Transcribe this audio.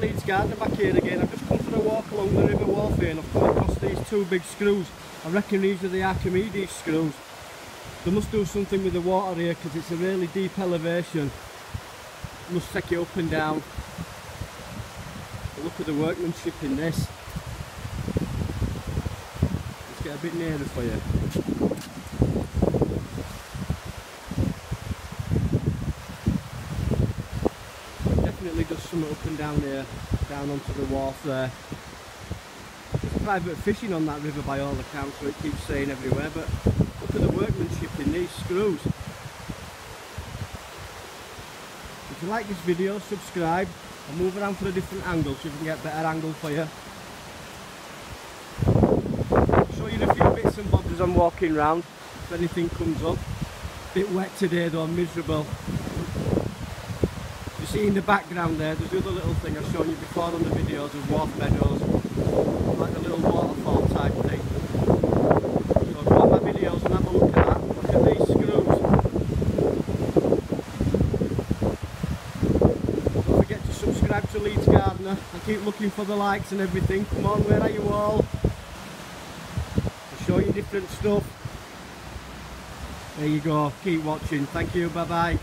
Leeds Gardener back here again. I've just come for a walk along the River Wharfe and I've come across these two big screws. I reckon these are the Archimedes screws. They must do something with the water here because it's a really deep elevation. Must take it up and down. Look at the workmanship in this. Let's get a bit nearer for you. Definitely does some up and down here, down onto the Wharfe there. There's private fishing on that river by all accounts, so it keeps saying everywhere, but look at the workmanship in these screws. If you like this video, subscribe. I'll move around for a different angle so you can get a better angle for you. Show you a few bits and bobs as I'm walking round, if anything comes up. Bit wet today though, miserable. See in the background there, there's the other little thing I've shown you before on the videos of Wharfe Meadows. Like a little waterfall type thing. So go on my videos and have a look at that. Look at these screws. Don't forget to subscribe to Leeds Gardener. I keep looking for the likes and everything. Come on, where are you all? I'll show you different stuff. There you go. Keep watching. Thank you. Bye bye.